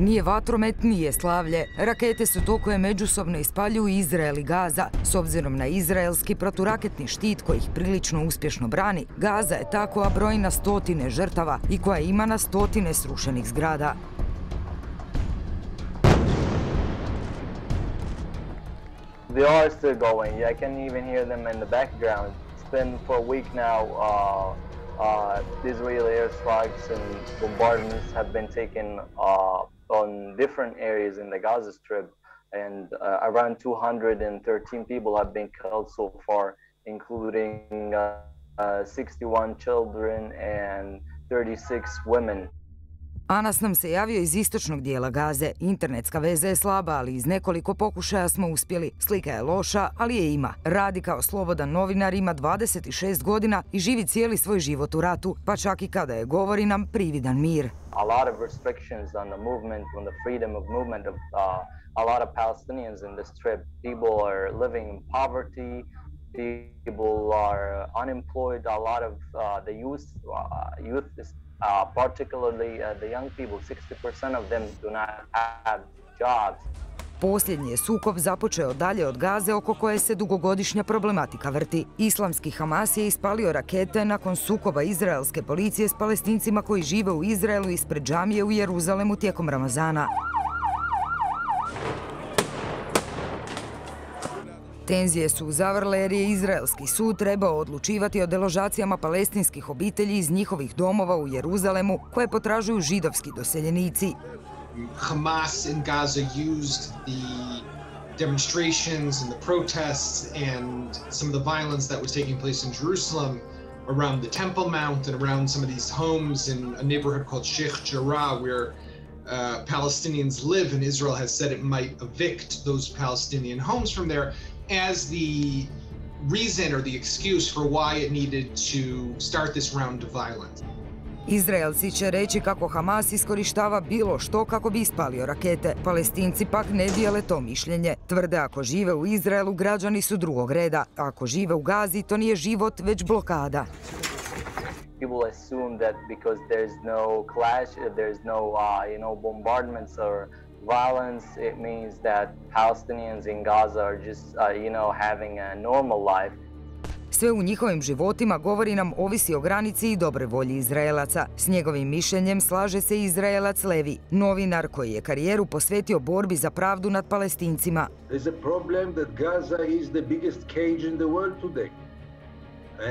Nije vatromet, nije slavlje. Rakete su to koje međusobno ispaljuju Izrael i Gaza. S obzirom na izraelski proturaketni štit koji ih prilično uspješno brani, Gaza je ta koja broji na stotine žrtava i koja ima na stotine srušenih zgrada. They are still going. I can even hear them in the background. It's been for a week now. Uh, uh, Israeli airstrikes and bombardments have been taken uh, on different areas in the Gaza Strip, and uh, around 213 people have been killed so far, including uh, uh, 61 children and 36 women. Anas nam se javio iz istočnog dijela Gaze. Internetska veza je slaba, ali iz nekoliko pokušaja smo uspjeli. Slika je loša, ali je ima. Radi kao slobodan novinar, ima 26 godina i živi cijeli svoj život u ratu, pa čak i kada je govori nam prividan mir. A lot of restrictions on the movement, on the freedom of movement of uh, a lot of Palestinians in this trip. People are living in poverty, people are unemployed, a lot of uh, the youth, uh, youth is uh, particularly uh, the young people, 60% of them do not have jobs. Posljednji je sukob započeo dalje od Gaze oko koje se dugogodišnja problematika vrti. Islamski Hamas je ispalio rakete nakon sukoba izraelske policije s palestincima koji žive u Izraelu ispred džamije u Jeruzalemu tijekom Ramazana. Tenzije su zavrle jer je Izraelski sud trebao odlučivati o deložacijama palestinskih obitelji iz njihovih domova u Jeruzalemu koje potražuju židovski doseljenici. Hamas in Gaza used the demonstrations and the protests and some of the violence that was taking place in Jerusalem around the Temple Mount and around some of these homes in a neighborhood called Sheikh Jarrah where uh, Palestinians live and Israel has said it might evict those Palestinian homes from there as the reason or the excuse for why it needed to start this round of violence. Izraelci će reći kako Hamas iskorištava bilo što kako bi ispalio rakete. Palestinci pak ne dijele to mišljenje. Tvrde ako žive u Izraelu, građani su drugog reda. Ako žive u Gazi, to nije život, već blokada. People assume that because there's no clash, there's no, uh, you know, bombardments or violence, it means that Palestinians in Gaza are just, uh, you know, having a normal life. Sve u njihovim životima govori nam ovisi o granici i dobre volji Izraelaca. S njegovim mišljenjem slaže se Izraelac Levi, novinar koji je karijeru posvetio borbi za pravdu nad palestincima. There's a problem that Gaza is the biggest cage in the world today.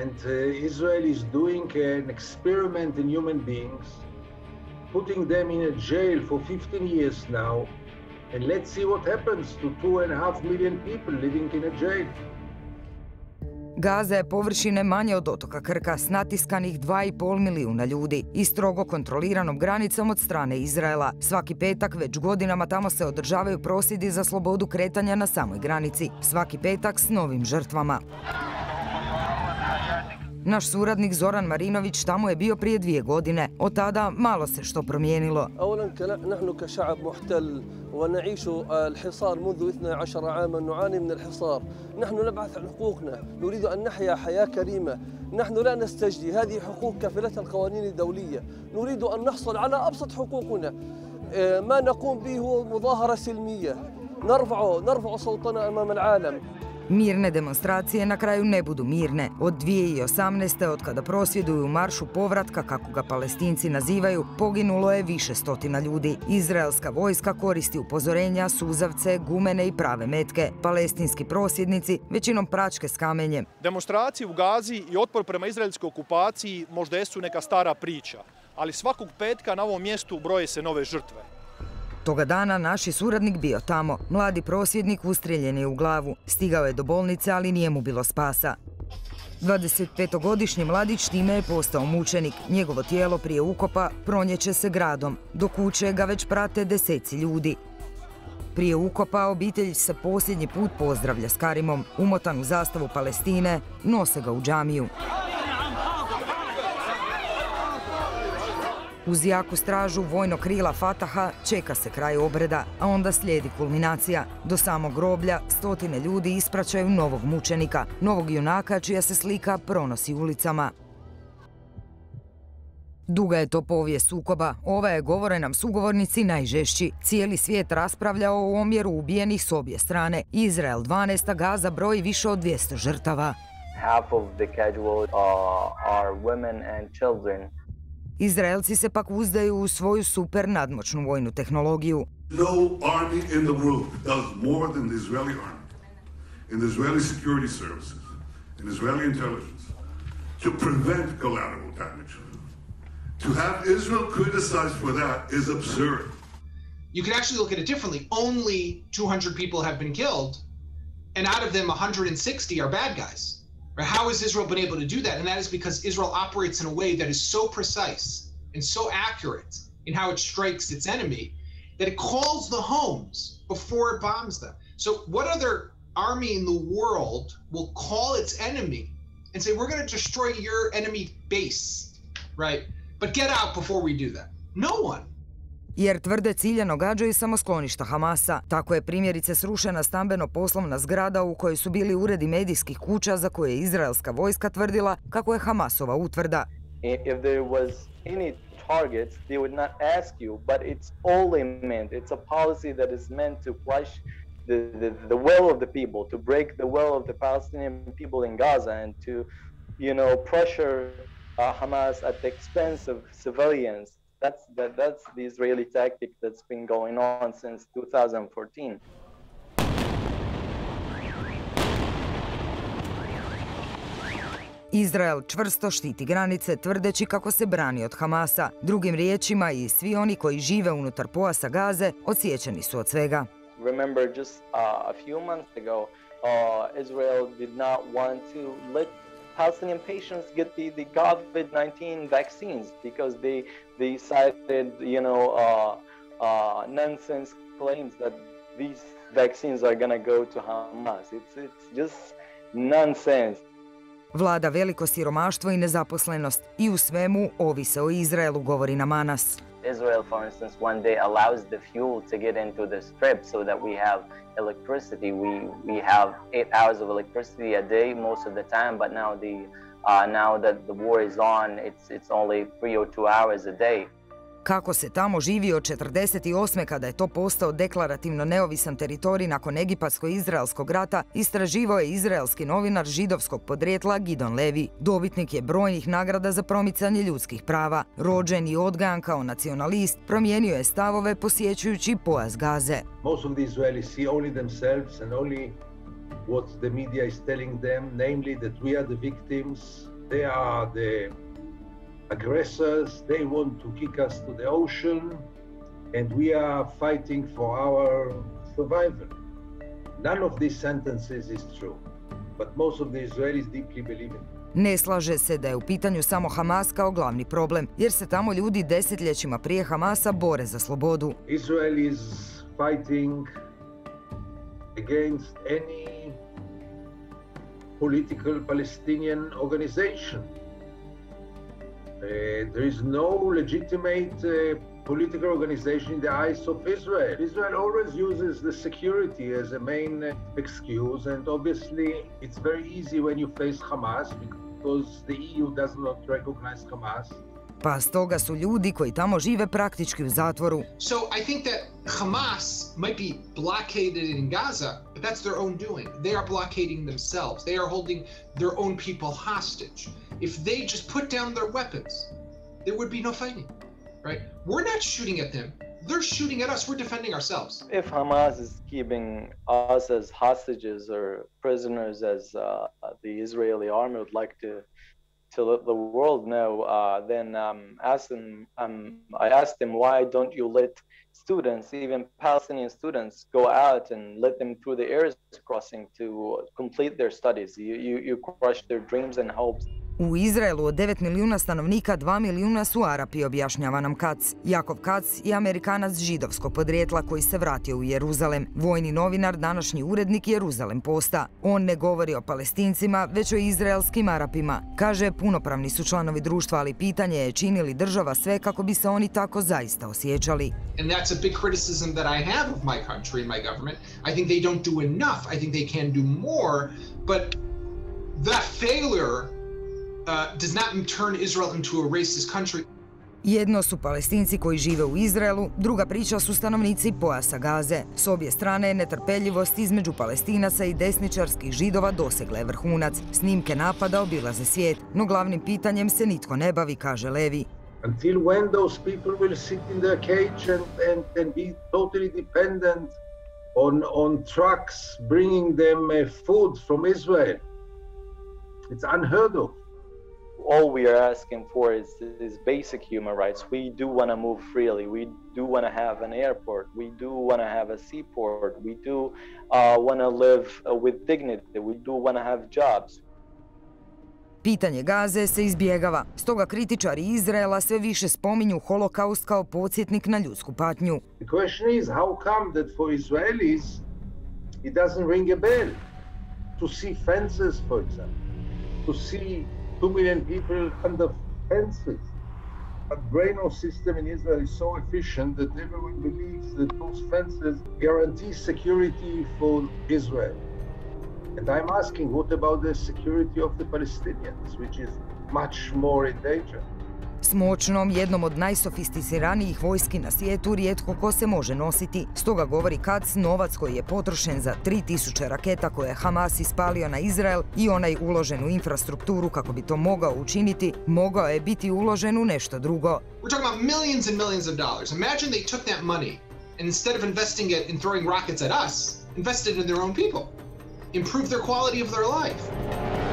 And uh, Israel is doing an experiment in human beings putting them in a jail for 15 years now, and let's see what happens to two and a half million people living in a jail. Gaza je površine manje od otoka Krka s natiskanih 2,5 milijuna ljudi i strogo kontroliranom granicom od strane Izraela. Svaki petak već godinama tamo se održavaju prosjedi za slobodu kretanja na samoj granici. Svaki petak s novim žrtvama. Naš suradnik Zoran Marinović tamo je bio prije dvije godine. Od tada malo se što promijenilo. ونعيش الحصار منذ 12 عاما نعاني من الحصار. نحن نبحث عن حقوقنا. نريد أن نحيا حياة كريمة. نحن لا نستجدي هذه حقوق كفلتها القوانين الدولية. نريد أن نحصل على أبسط حقوقنا. ما نقوم به هو مظاهرة سلمية. نرفع نرفع صوتنا أمام العالم. Mirne demonstracije na kraju ne budu mirne. Od 2018. od kada prosvjeduju u maršu povratka, kako ga palestinci nazivaju, poginulo je više stotina ljudi. Izraelska vojska koristi upozorenja, suzavce, gumene i prave metke. Palestinski prosvjednici većinom pračke s kamenjem. Demonstracije u Gazi i otpor prema izraelskoj okupaciji možda jesu neka stara priča, ali svakog petka na ovom mjestu broje se nove žrtve. Toga dana naš je suradnik bio tamo. Mladi prosvjednik ustreljen je u glavu. Stigao je do bolnice, ali nije mu bilo spasa. 25-godišnji mladić time je postao mučenik. Njegovo tijelo prije ukopa pronjeće se gradom. Do kuće ga već prate deseci ljudi. Prije ukopa obitelj se posljednji put pozdravlja s Karimom. Umotan u zastavu Palestine, nose ga u džamiju. Uz jaku stražu vojno krila Fataha čeka se kraj obreda, a onda slijedi kulminacija. Do samog groblja stotine ljudi ispraćaju novog mučenika, novog junaka čija se slika pronosi ulicama. Duga je to povijest sukoba. Ova je, govore nam sugovornici, najžešći. Cijeli svijet raspravlja o omjeru ubijenih s obje strane. Izrael 12. Gaza broji više od 200 žrtava. Half of women and children. Izraelci se pak uzdaju u svoju super nadmoćnu vojnu tehnologiju. No army in the world does more than the Israeli army, and the Israeli security services, and Israeli intelligence to prevent collateral damage. To have Israel criticized for that is absurd. You can actually look at it differently. Only 200 people have been killed, and out of them, 160 are bad guys. How has Israel been able to do that? And that is because Israel operates in a way that is so precise and so accurate in how it strikes its enemy that it calls the homes before it bombs them. So, what other army in the world will call its enemy and say, We're going to destroy your enemy base, right? But get out before we do that? No one. Jer tvrde ciljano gađaju samo skloništa Hamasa. Tako je primjerice srušena stambeno-poslovna zgrada u kojoj su bili uredi medijskih kuća za koje je izraelska vojska tvrdila kako je Hamasova utvrda. If there was any targets, they would not ask you, but it's only meant, it's a policy that is meant to crush the, the, the will of the people, to break the will of the Palestinian people in Gaza and to, you know, pressure uh, Hamas at the expense of civilians. That's that, that's the Israeli tactic that's been going on since 2014. Izrael čvrsto štiti granice tvrdeći kako se brani od Hamasa. Drugim riječima i svi oni koji žive unutar pojasa Gaze odsječeni su od svega. Remember just uh, a few months ago, uh, Israel did not want to let Palestinian patients get the, the COVID-19 vaccines because they they cited you know uh, uh, nonsense claims that these vaccines are gonna go to Hamas. It's it's just nonsense. Vlada veliko siromaštvo i nezaposlenost i u svemu ovise o Izraelu, govori na Manas. Israel, for instance, one day allows the fuel to get into the strip so that we have electricity. We we have eight hours of electricity a day most of the time, but now the uh, now that the war is on, it's it's only three or two hours a day. Kako se tamo živi od 48. kada je to postao deklarativno neovisan teritorij nakon egipatsko-izraelskog rata, istraživao je izraelski novinar židovskog podrijetla Gidon Levi. Dobitnik je brojnih nagrada za promicanje ljudskih prava. Rođen i odgajan kao nacionalist, promijenio je stavove posjećujući pojas Gaze. Most of the Israelis see only themselves and only what the media is telling them, namely that we are the victims, they are the aggressors, they want to kick us to the ocean, and we are fighting for our survival. None of these sentences is true, but most of the Israelis deeply believe it. Ne slaže se da je u pitanju samo Hamas kao glavni problem, jer se tamo ljudi desetljećima prije Hamasa bore za slobodu. Israel is fighting against any political Palestinian organization. Uh, there is no legitimate uh, political organization in the eyes of Israel. Israel always uses the security as a main uh, excuse, and obviously it's very easy when you face Hamas because the EU does not recognize Hamas. Pa stoga su ljudi koji tamo žive praktički u zatvoru. So I think that Hamas might be blockaded in Gaza, but that's their own doing. They are blockading themselves. They are holding their own people hostage. If they just put down their weapons, there would be no fighting, right? We're not shooting at them. They're shooting at us. We're defending ourselves. If Hamas is keeping us as hostages or prisoners, as uh, the Israeli army would like to to let the world know, uh, then um, ask them, um, I asked them, why don't you let students, even Palestinian students, go out and let them through the air crossing to complete their studies? You, you, you crush their dreams and hopes. U Izraelu od 9 milijuna stanovnika 2 milijuna su Arapi, objašnjava nam Kac. Jakov Kac je Amerikanac židovskog podrijetla koji se vratio u Jeruzalem. Vojni novinar, današnji urednik Jeruzalem posta. On ne govori o palestincima, već o izraelskim Arapima. Kaže, punopravni su članovi društva, ali pitanje je čini li država sve kako bi se oni tako zaista osjećali. And that's a big I that failure Jedno su palestinci koji žive u Izraelu, druga priča su stanovnici pojasa Gaze. S obje strane je netrpeljivost između palestinaca i desničarskih židova dosegla je vrhunac. Snimke napada obilaze svijet, no glavnim pitanjem se nitko ne bavi, kaže Levi. Until when those people will sit in their cage and, and, and be totally dependent on, on trucks bringing them uh, food from Israel. It's unheard of. All we are asking for is, is basic human rights. We do want to move freely. We do want to have an airport. We do want to have a seaport. We do uh, want to live uh, with dignity. We do want to have jobs. Pitanje Gaze se izbjegava, stoga kritičari Izraela sve više spominju holokaust kao podsjetnik na ljudsku patnju. The question is how come that for Israelis it doesn't ring a bell to see fences, for example, to see two million people under fences. But brainwave system in Israel is so efficient that everyone believes that those fences guarantee security for Israel. And I'm asking, what about the security of the Palestinians, which is much more in danger? S moćnom, jednom od najsofisticiranijih vojski na svijetu, rijetko ko se može nositi. Stoga govori Kac, novac koji je potrošen za 3000 raketa koje je Hamas ispalio na Izrael i onaj uložen u infrastrukturu kako bi to mogao učiniti, mogao je biti uložen u nešto drugo. We're talking about millions and millions of dollars. Imagine they took that money and instead of investing it in throwing rockets at us, invested in their own people, improve their quality of their life.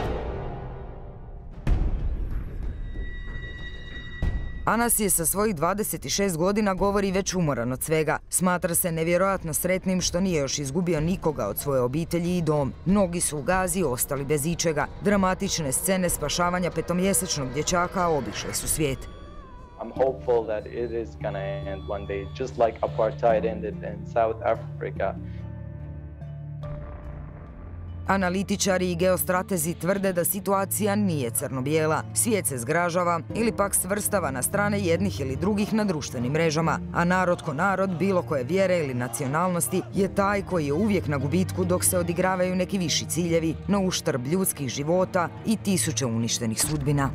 Anas je sa svojih 26 godina govori već umoran od svega. Smatra se nevjerojatno sretnim što nije još izgubio nikoga od svoje obitelji i dom. Mnogi su u Gazi ostali bez ičega. Dramatične scene spašavanja petomjesečnog dječaka obišle su svijet. I'm hopeful that it is to end one day, just like apartheid ended in South Africa. Analitičari i geostratezi tvrde da situacija nije crno-bijela. Svijet se zgražava ili pak svrstava na strane jednih ili drugih na društvenim mrežama, a narod ko narod, bilo koje vjere ili nacionalnosti, je taj koji je uvijek na gubitku dok se odigravaju neki viši ciljevi, no uštrb ljudskih života i tisuće uništenih sudbina.